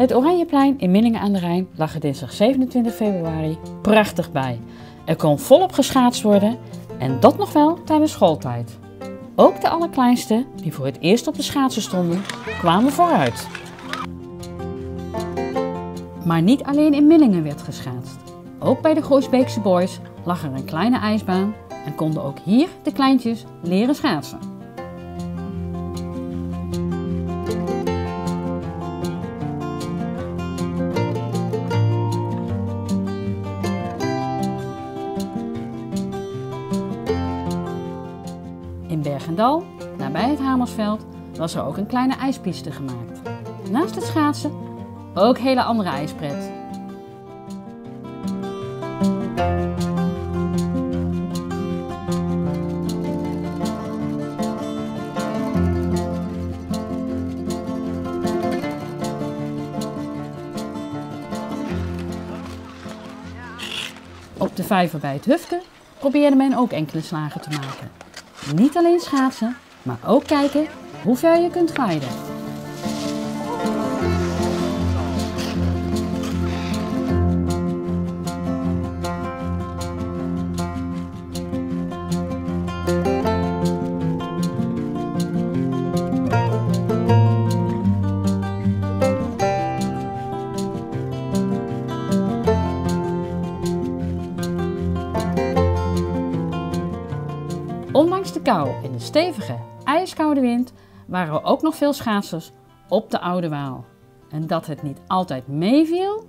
Het Oranjeplein in Millingen aan de Rijn lag er dinsdag 27 februari prachtig bij. Er kon volop geschaatst worden en dat nog wel tijdens schooltijd. Ook de allerkleinste, die voor het eerst op de schaatsen stonden, kwamen vooruit. Maar niet alleen in Millingen werd geschaatst. Ook bij de Groesbeekse Boys lag er een kleine ijsbaan en konden ook hier de kleintjes leren schaatsen. Bergendal, nabij het Hamersveld, was er ook een kleine ijspiste gemaakt. Naast het schaatsen ook hele andere ijspret. Op de vijver bij het Hufke probeerde men ook enkele slagen te maken. Niet alleen schaatsen, maar ook kijken hoe ver je kunt glijden. Ondanks de kou en de stevige, ijskoude wind waren er ook nog veel schaatsers op de Oude Waal. En dat het niet altijd meeviel,